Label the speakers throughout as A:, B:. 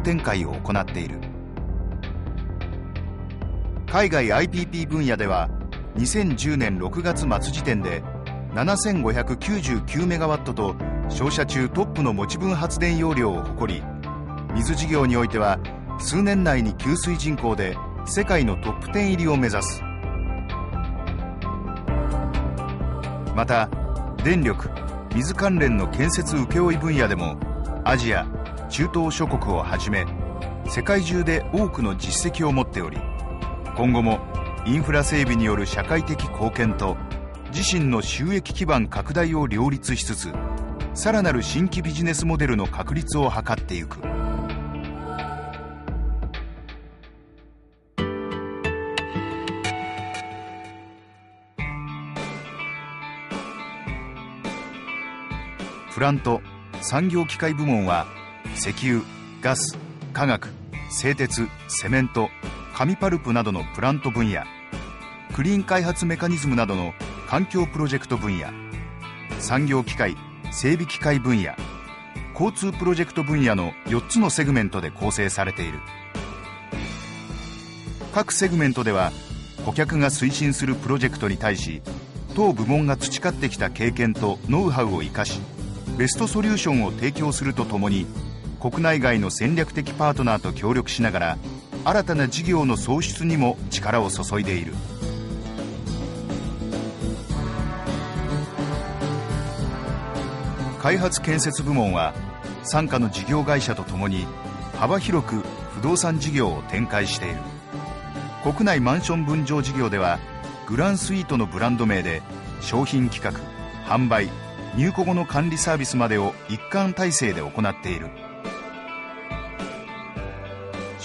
A: 展開を行っている。海外 IPP 分野では2010年6月末時点で7599メガワットと照射中トップの持ち分発電容量を誇り水事業においては数年内に給水人口で世界のトップ10入りを目指す。また電力水関連の建設請負分野でもアジア中東諸国をはじめ世界中で多くの実績を持っており今後もインフラ整備による社会的貢献と自身の収益基盤拡大を両立しつつさらなる新規ビジネスモデルの確立を図っていく。プラント産業機械部門は石油ガス化学製鉄セメント紙パルプなどのプラント分野クリーン開発メカニズムなどの環境プロジェクト分野産業機械整備機械分野交通プロジェクト分野の4つのセグメントで構成されている。各セグメントでは顧客が推進するプロジェクトに対し当部門が培ってきた経験とノウハウを生かしベストソリューションを提供するとともに国内外の戦略的パートナーと協力しながら新たな事業の創出にも力を注いでいる。開発建設部門は傘下の事業会社とともに幅広く不動産事業を展開している。国内マンション分譲事業ではグランスイートのブランド名で商品企画販売入庫後の管理サービスまでを一貫体制で行っている。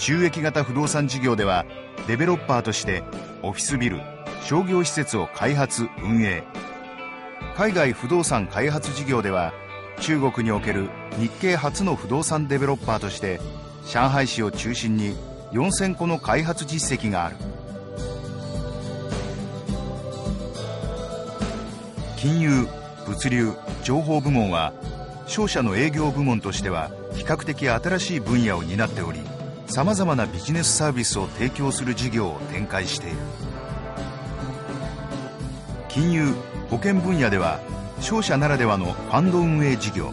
A: 収益型不動産事業ではデベロッパーとしてオフィスビル商業施設を開発運営。海外不動産開発事業では中国における日系初の不動産デベロッパーとして上海市を中心に4000個の開発実績がある。金融物流情報部門は商社の営業部門としては比較的新しい分野を担っておりさまざまなビジネスサービスを提供する事業を展開している。金融保険分野では商社ならではのファンド運営事業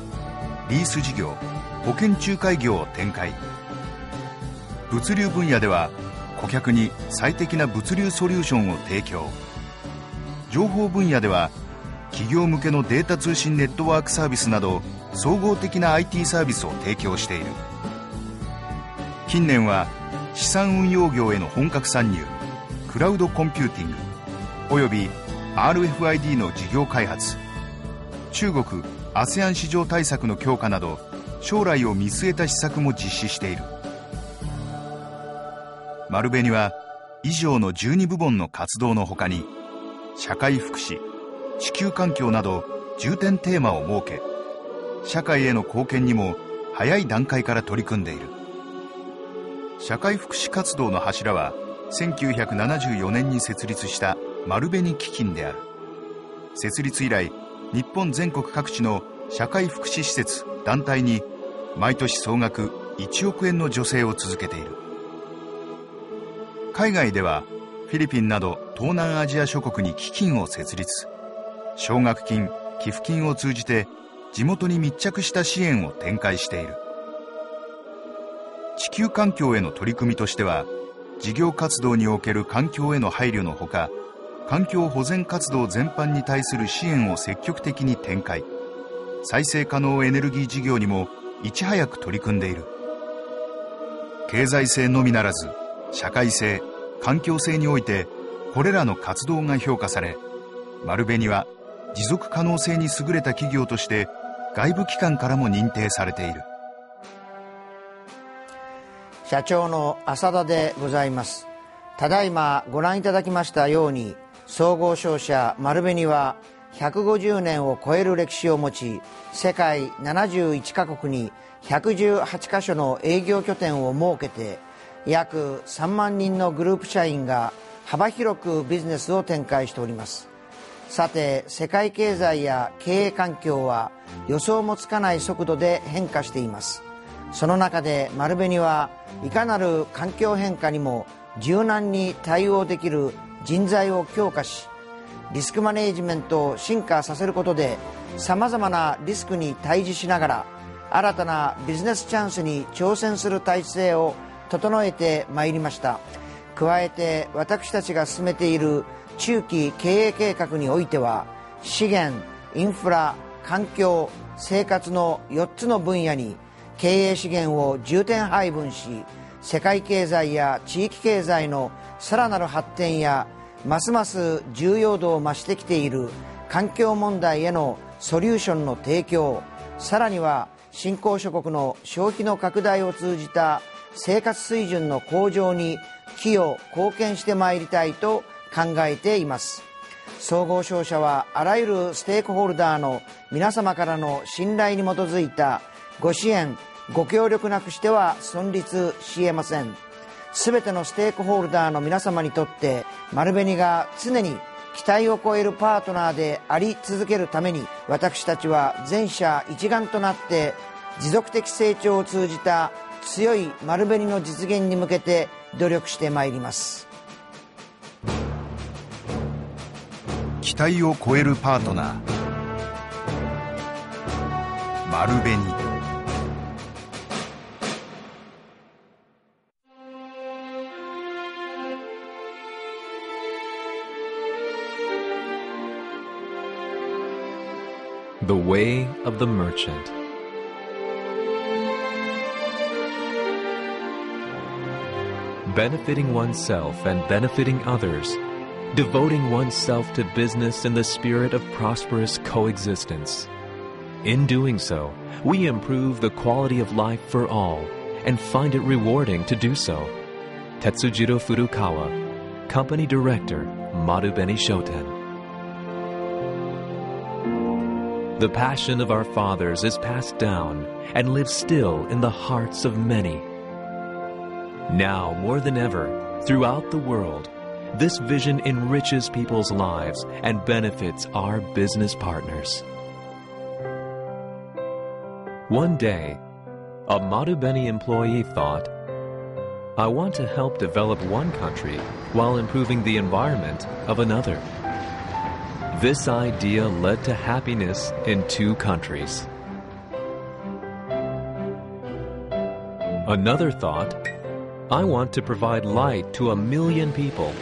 A: リース事業保険仲介業を展開。物流分野では顧客に最適な物流ソリューションを提供。情報分野では企業向けのデータ通信ネットワークサービスなど総合的な IT サービスを提供している。近年は資産運用業への本格参入クラウドコンピューティングおよび RFID の事業開発中国 ASEAN 市場対策の強化など将来を見据えた施策も実施している。丸紅は以上の12部門の活動のほかに社会福祉地球環境など重点テーマを設け社会への貢献にも早い段階から取り組んでいる。社会福祉活動の柱は1974年に設立した丸紅基金である。設立以来日本全国各地の社会福祉施設団体に毎年総額1億円の助成を続けている。海外ではフィリピンなど東南アジア諸国に基金を設立。奨学金寄付金を通じて地元に密着した支援を展開している。地球環境への取り組みとしては事業活動における環境への配慮のほか環境保全活動全般に対する支援を積極的に展開。再生可能エネルギー事業にもいち早く取り組んでいる。経済性のみならず社会性環境性においてこれらの活動が評価され丸紅は持続可能性に優れた企業として外部機関からも認定されている。
B: 社長の浅田でございます。ただいまご覧いただきましたように総合商社丸紅は150年を超える歴史を持ち世界71カ国に118カ所の営業拠点を設けて約3万人のグループ社員が幅広くビジネスを展開しております。さて世界経済や経営環境は予想もつかない速度で変化しています。その中で丸紅はいかなる環境変化にも柔軟に対応できる人材を強化しリスクマネージメントを進化させることでさまざまなリスクに対峙しながら新たなビジネスチャンスに挑戦する体制を整えてまいりました。加えて私たちが進めている中期経営計画においては資源インフラ環境生活の4つの分野に経営資源を重点配分し世界経済や地域経済のさらなる発展やますます重要度を増してきている環境問題へのソリューションの提供さらには新興諸国の消費の拡大を通じた生活水準の向上に寄与貢献してまいりたいと考えています。総合商社はあらゆるステークホルダーの皆様からの信頼に基づいたご支援ご協力なくしては存立しえません。全てのステークホルダーの皆様にとって丸紅が常に期待を超えるパートナーであり続けるために私たちは全社一丸となって持続的成長を通じた強い丸紅の実現に向けて努力してまいります。
A: 期待を超えるパートナー。丸紅。
C: The Way of the Merchant. Benefiting oneself and benefiting others, devoting oneself to business in the spirit of prosperous coexistence. In doing so, we improve the quality of life for all and find it rewarding to do so. Tetsujiro Furukawa, Company Director, Marubeni Shoten. The passion of our fathers is passed down and lives still in the hearts of many. Now, more than ever, throughout the world, this vision enriches people's lives and benefits our business partners. One day, a Marubeni employee thought, I want to help develop one country while improving the environment of another. This idea led to happiness in two countries. Another thought, I want to provide light to a million people.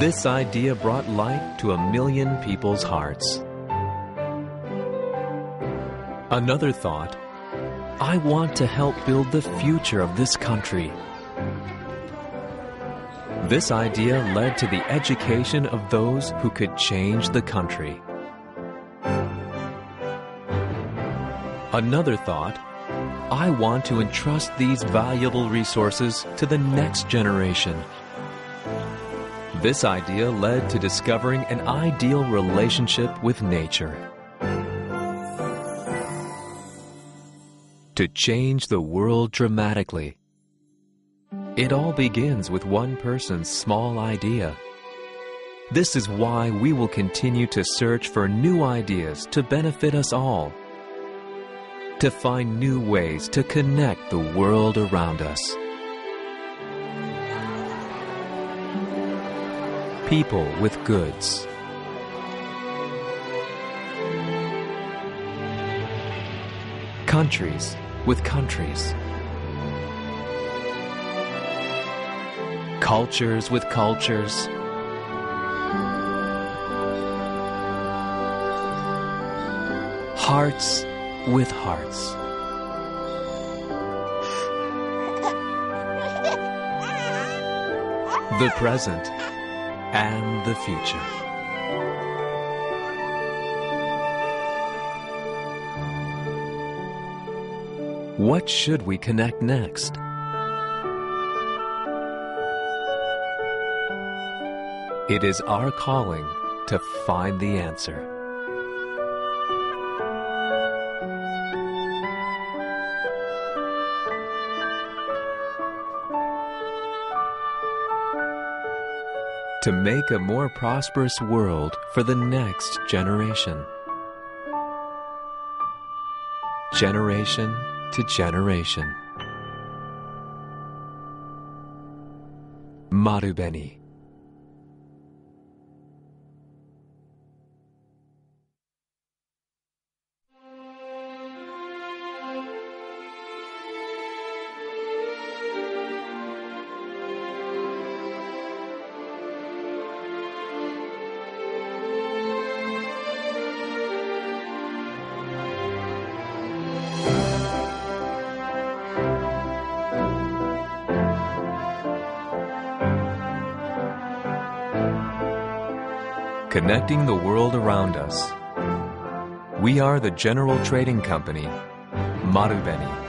C: This idea brought light to a million people's hearts. Another thought, I want to help build the future of this country. This idea led to the education of those who could change the country. Another thought, I want to entrust these valuable resources to the next generation. This idea led to discovering an ideal relationship with nature. To change the world dramatically. It all begins with one person's small idea. This is why we will continue to search for new ideas to benefit us all. To find new ways to connect the world around us. People with goods. Countries with countries. Cultures with cultures. Hearts with hearts. The present and the future. What should we connect next? It is our calling to find the answer. To make a more prosperous world for the next generation. Generation to generation. Marubeni. Connecting the world around us. We are the General Trading Company, Marubeni.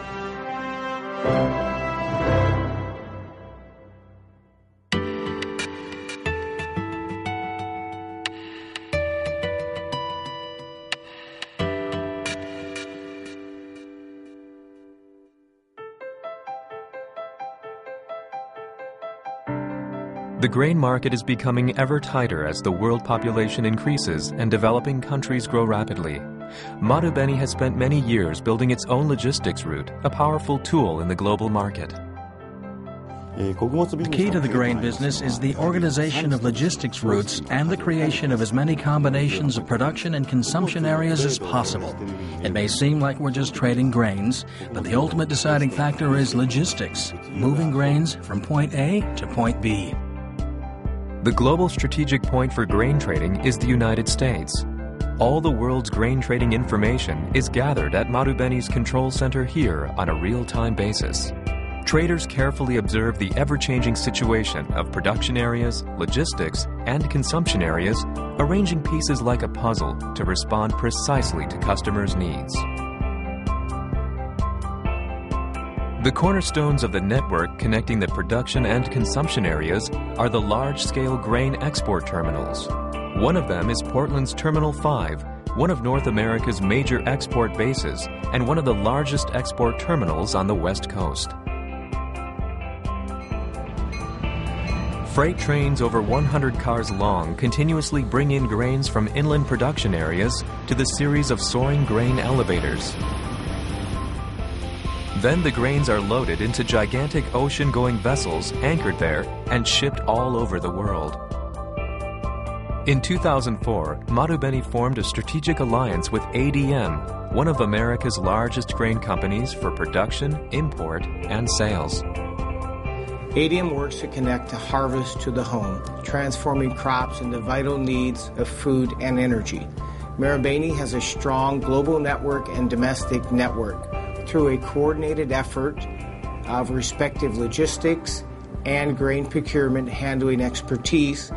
C: Grain market is becoming ever tighter as the world population increases and developing countries grow rapidly. Marubeni has spent many years building its own logistics route, a powerful tool in the global market.
D: The key to the grain business is the organization of logistics routes and the creation of as many combinations of production and consumption areas as possible. It may seem like we're just trading grains, but the ultimate deciding factor is logistics, moving grains from point A to point B.
C: The global strategic point for grain trading is the United States. All the world's grain trading information is gathered at Marubeni's control center here on a real-time basis. Traders carefully observe the ever-changing situation of production areas, logistics, and consumption areas, arranging pieces like a puzzle to respond precisely to customers' needs. The cornerstones of the network connecting the production and consumption areas are the large-scale grain export terminals. One of them is Portland's Terminal 5, one of North America's major export bases and one of the largest export terminals on the West Coast. Freight trains over 100 cars long continuously bring in grains from inland production areas to the series of soaring grain elevators. Then the grains are loaded into gigantic ocean-going vessels anchored there and shipped all over the world. In 2004, Marubeni formed a strategic alliance with ADM, one of America's largest grain companies for production, import, and sales.
E: ADM works to connect the harvest to the home, transforming crops into vital needs of food and energy. Marubeni has a strong global network and domestic network through a coordinated effort of respective logistics and grain procurement handling expertise.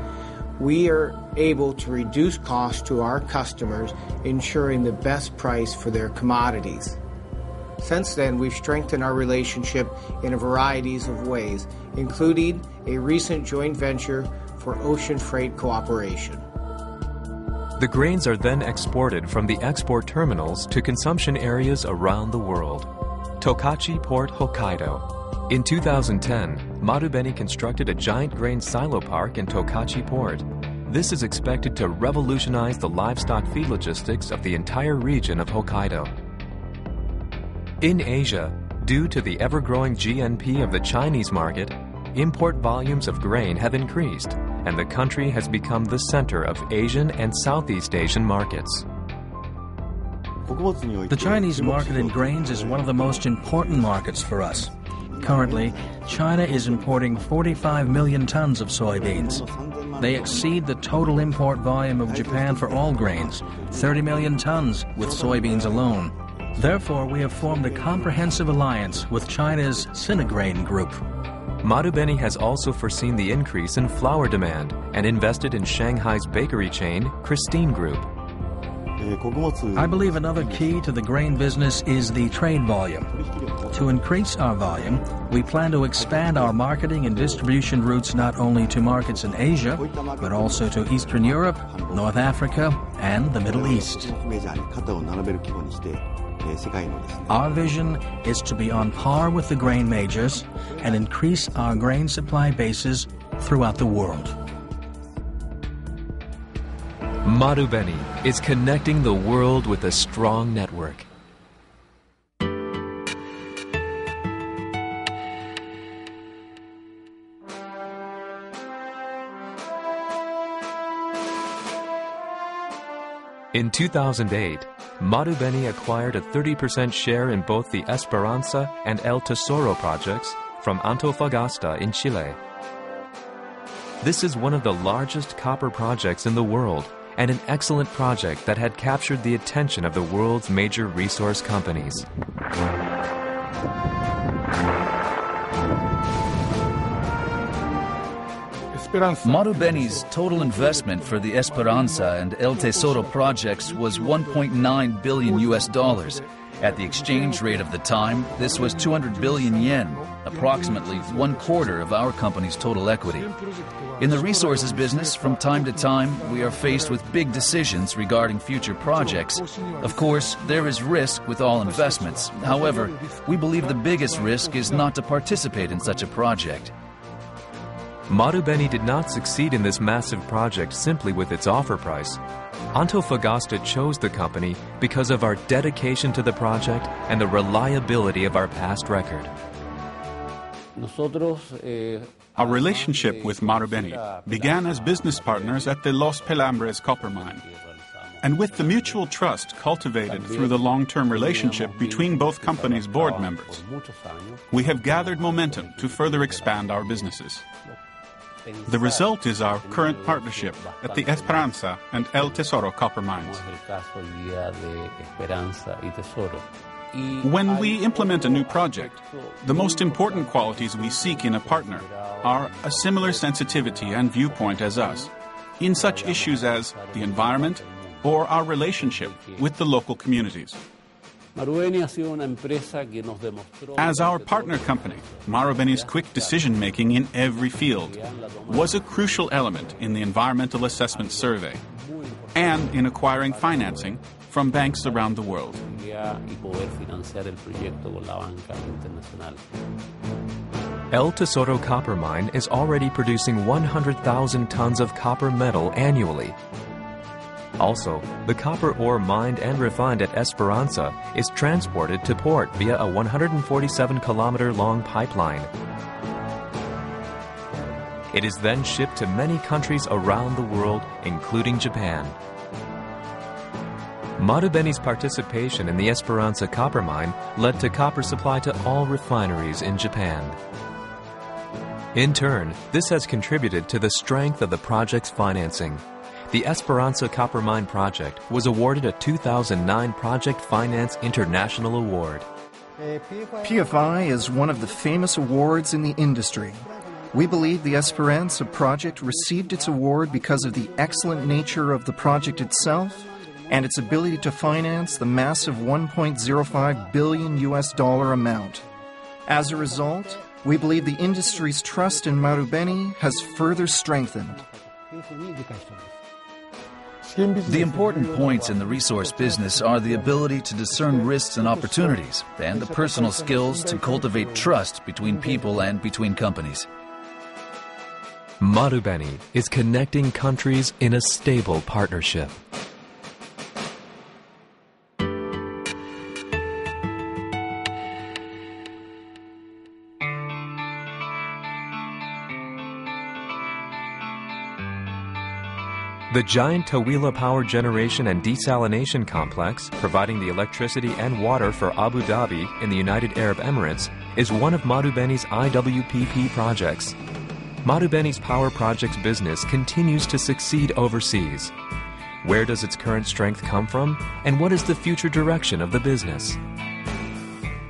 E: We are able to reduce costs to our customers, ensuring the best price for their commodities. Since then, we've strengthened our relationship in a variety of ways, including a recent joint venture for ocean freight cooperation.
C: The grains are then exported from the export terminals to consumption areas around the world. Tokachi Port, Hokkaido. In 2010, Marubeni constructed a giant grain silo park in Tokachi Port. This is expected to revolutionize the livestock feed logistics of the entire region of Hokkaido. In Asia, due to the ever-growing GNP of the Chinese market, import volumes of grain have increased, and the country has become the center of Asian and Southeast Asian markets.
D: The Chinese market in grains is one of the most important markets for us. Currently, China is importing 45 million tons of soybeans. They exceed the total import volume of Japan for all grains, 30 million tons with soybeans alone. Therefore, we have formed a comprehensive alliance with China's Sinograin Group.
C: Marubeni has also foreseen the increase in flour demand and invested in Shanghai's bakery chain, Christine Group.
D: I believe another key to the grain business is the trade volume. To increase our volume, we plan to expand our marketing and distribution routes not only to markets in Asia, but also to Eastern Europe, North Africa, and the Middle East. Our vision is to be on par with the grain majors and increase our grain supply bases throughout the world.
C: Marubeni is connecting the world with a strong network. In 2008, Marubeni acquired a 30% share in both the Esperanza and El Tesoro projects from Antofagasta in Chile. This is one of the largest copper projects in the world and an excellent project that had captured the attention of the world's major resource companies.
F: Marubeni's total investment for the Esperanza and El Tesoro projects was 1.9 billion US dollars. At the exchange rate of the time, this was 200 billion yen, approximately one quarter of our company's total equity. In the resources business, from time to time, we are faced with big decisions regarding future projects. Of course, there is risk with all investments. However, we believe the biggest risk is not to participate in such a project.
C: Marubeni did not succeed in this massive project simply with its offer price. Antofagasta chose the company because of our dedication to the project and the reliability of our past record.
G: Eh, our relationship with Marubeni began as business partners at the Los Pelambres copper mine. And with the mutual trust cultivated through the long term relationship between both companies' board members, we have gathered momentum to further expand our businesses. The result is our current partnership at the Esperanza and El Tesoro copper mines. When we implement a new project, the most important qualities we seek in a partner are a similar sensitivity and viewpoint as us in such issues as the environment or our relationship with the local communities. As our partner company, Marubeni's quick decision making in every field was a crucial element in the environmental assessment survey and in acquiring financing from banks around the world.
C: El Tesoro copper mine is already producing 100,000 tons of copper metal annually. Also, the copper ore mined and refined at Esperanza is transported to port via a 147 kilometer long pipeline. It is then shipped to many countries around the world, including Japan. Marubeni's participation in the Esperanza copper mine led to copper supply to all refineries in Japan. In turn, this has contributed to the strength of the project's financing. The Esperanza Copper Mine project was awarded a 2009 Project Finance International Award.
H: PFI is one of the famous awards in the industry. We believe the Esperanza project received its award because of the excellent nature of the project itself and its ability to finance the massive 1.05 billion US dollar amount. As a result, we believe the industry's trust in Marubeni has further strengthened.
F: The important points in the resource business are the ability to discern risks and opportunities, and the personal skills to cultivate trust between people and between companies.
C: Marubeni is connecting countries in a stable partnership. The giant Taweelah Power Generation and Desalination Complex, providing the electricity and water for Abu Dhabi in the United Arab Emirates, is one of Marubeni's IWPP projects. Marubeni's power projects business continues to succeed overseas. Where does its current strength come from, and what is the future direction of the business?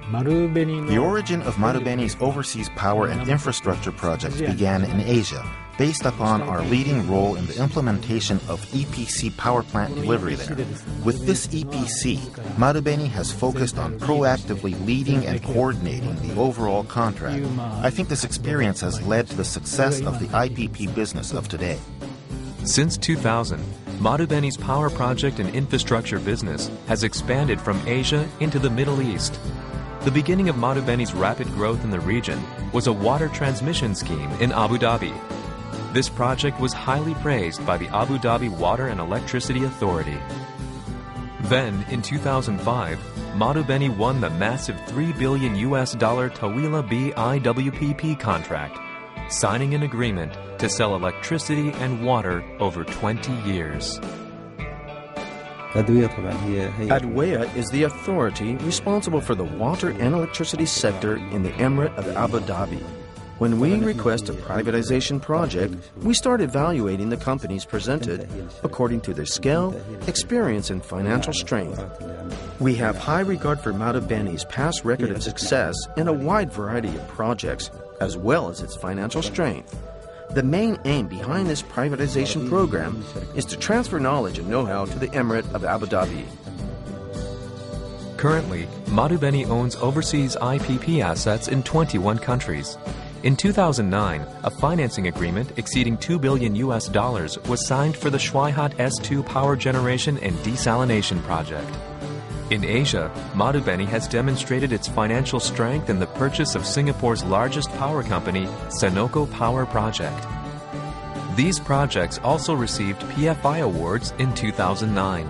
I: The origin of Marubeni's overseas power and infrastructure projects began in Asia, based upon our leading role in the implementation of EPC power plant delivery there. With this EPC, Marubeni has focused on proactively leading and coordinating the overall contract. I think this experience has led to the success of the IPP business of today.
C: Since 2000, Marubeni's power project and infrastructure business has expanded from Asia into the Middle East. The beginning of Marubeni's rapid growth in the region was a water transmission scheme in Abu Dhabi. This project was highly praised by the Abu Dhabi Water and Electricity Authority. Then, in 2005, Marubeni won the massive 3 billion US dollar Taweelah B IWPP contract, signing an agreement to sell electricity and water over 20 years.
J: ADWEA is the authority responsible for the water and electricity sector in the Emirate of Abu Dhabi. When we request a privatization project, we start evaluating the companies presented according to their scale, experience, and financial strength. We have high regard for Marubeni's past record of success in a wide variety of projects, as well as its financial strength. The main aim behind this privatization program is to transfer knowledge and know how to the Emirate of Abu Dhabi.
C: Currently, Marubeni owns overseas IPP assets in 21 countries. In 2009, a financing agreement exceeding 2 billion US dollars was signed for the Shuweihat S2 power generation and desalination project. In Asia, Marubeni has demonstrated its financial strength in the purchase of Singapore's largest power company, Senoko Power Project. These projects also received PFI awards in 2009.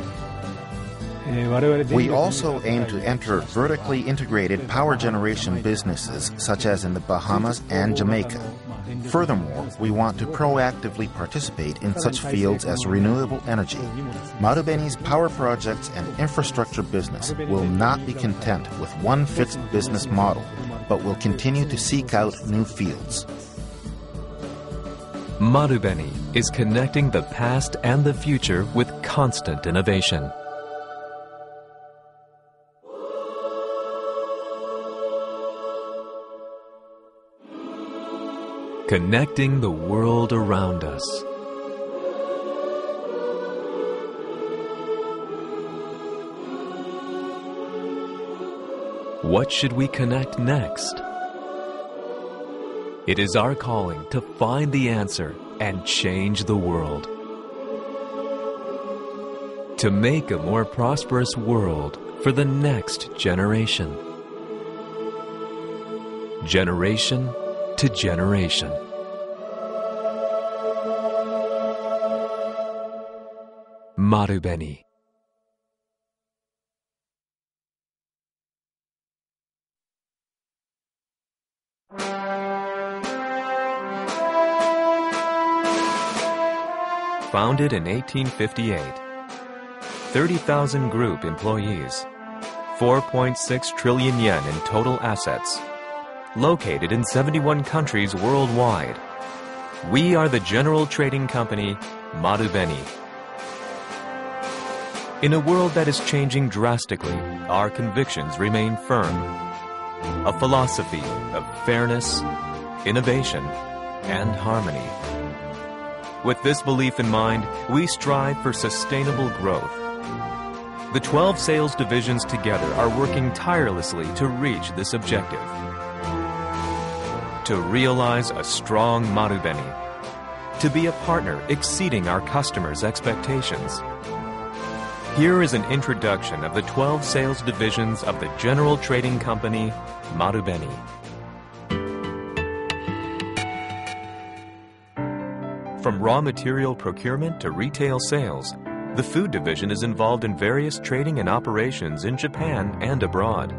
I: We also aim to enter vertically integrated power generation businesses, such as in the Bahamas and Jamaica. Furthermore, we want to proactively participate in such fields as renewable energy. Marubeni's power projects and infrastructure business will not be content with one fixed business model, but will continue to seek out new fields.
C: Marubeni is connecting the past and the future with constant innovation. Connecting the world around us. What should we connect next? It is our calling to find the answer and change the world. To make a more prosperous world for the next generation. Generation to generation. Marubeni. Founded in 1858. 30,000 group employees. 4.6 trillion yen in total assets. Located in 71 countries worldwide. We are the general trading company Marubeni. In a world that is changing drastically, our convictions remain firm. A philosophy of fairness, innovation, and harmony. With this belief in mind, we strive for sustainable growth. The 12 sales divisions together are working tirelessly to reach this objective. To realize a strong Marubeni. To be a partner exceeding our customers' expectations. Here is an introduction of the 12 sales divisions of the General Trading Company, Marubeni. From raw material procurement to retail sales, the food division is involved in various trading and operations in Japan and abroad.